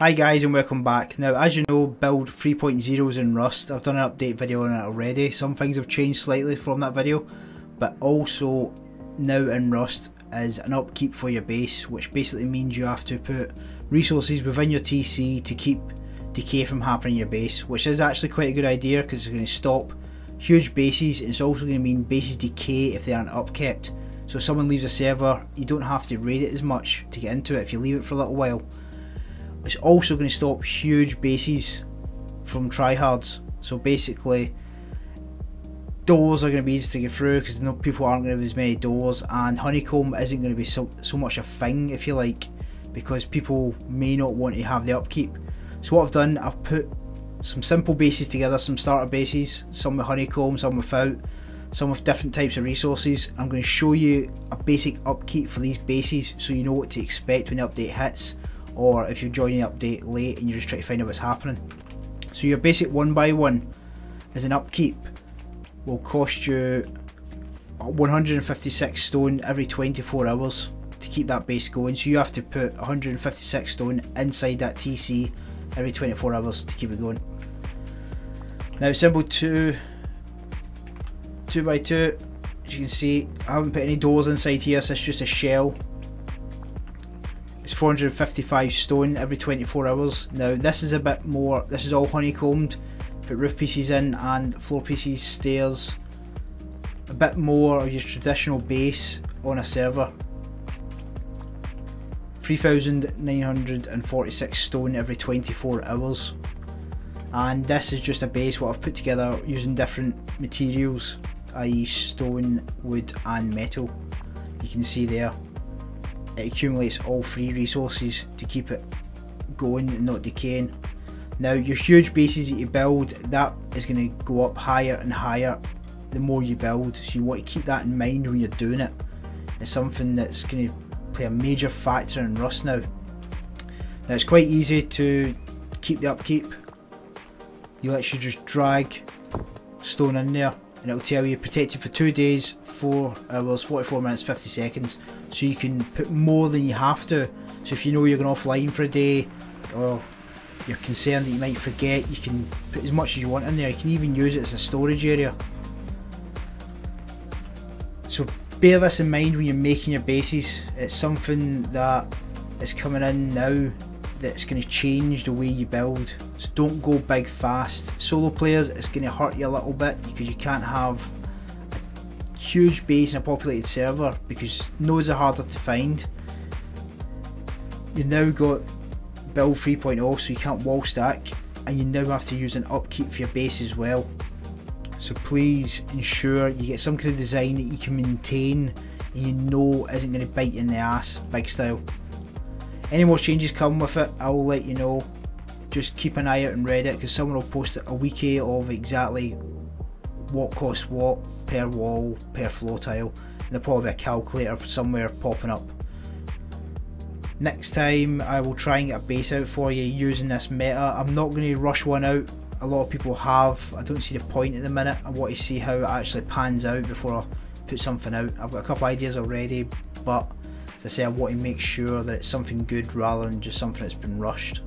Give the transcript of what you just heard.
Hi guys and welcome back. Now as you know build 3.0 is in Rust. I've done an update video on it already. Some things have changed slightly from that video but also now in Rust is an upkeep for your base which basically means you have to put resources within your TC to keep decay from happening in your base which is actually quite a good idea because it's going to stop huge bases it's also going to mean bases decay if they aren't upkept. So if someone leaves a server you don't have to raid it as much to get into it if you leave it for a little while. It's also going to stop huge bases from tryhards. So basically, doors are going to be easy to get through because no people aren't going to have as many doors, and honeycomb isn't going to be so so much a thing if you like, because people may not want to have the upkeep. So what I've done, I've put some simple bases together, some starter bases, some with honeycomb, some without, some with different types of resources. I'm going to show you a basic upkeep for these bases so you know what to expect when the update hits or if you're joining update late and you're just trying to find out what's happening. So your basic one by one as an upkeep will cost you 156 stone every 24 hours to keep that base going. So you have to put 156 stone inside that TC every 24 hours to keep it going. Now symbol 2, 2 by 2 as you can see I haven't put any doors inside here so it's just a shell 455 stone every 24 hours. Now this is a bit more, this is all honeycombed, put roof pieces in and floor pieces, stairs, a bit more of your traditional base on a server. 3946 stone every 24 hours and this is just a base what I've put together using different materials i.e. stone, wood and metal. You can see there it accumulates all three resources to keep it going and not decaying. Now your huge bases that you build, that is going to go up higher and higher the more you build, so you want to keep that in mind when you're doing it. It's something that's going to play a major factor in Rust now. Now it's quite easy to keep the upkeep. You actually just drag stone in there and it'll tell you protected for 2 days, 4 hours, 44 minutes, 50 seconds. So you can put more than you have to. So if you know you're going offline for a day or you're concerned that you might forget, you can put as much as you want in there. You can even use it as a storage area. So bear this in mind when you're making your bases. It's something that is coming in now that's going to change the way you build. So don't go big fast. Solo players, it's going to hurt you a little bit because you can't have a huge base in a populated server because nodes are harder to find. You've now got build 3.0 so you can't wall stack and you now have to use an upkeep for your base as well. So please ensure you get some kind of design that you can maintain and you know isn't going to bite you in the ass, big style. Any more changes come with it, I will let you know. Just keep an eye out on Reddit because someone will post a wiki of exactly what costs what per wall, per floor tile. There'll probably be a calculator somewhere popping up. Next time I will try and get a base out for you using this meta. I'm not going to rush one out. A lot of people have. I don't see the point at the minute. I want to see how it actually pans out before I put something out. I've got a couple ideas already, but as I say, I want to make sure that it's something good rather than just something that's been rushed.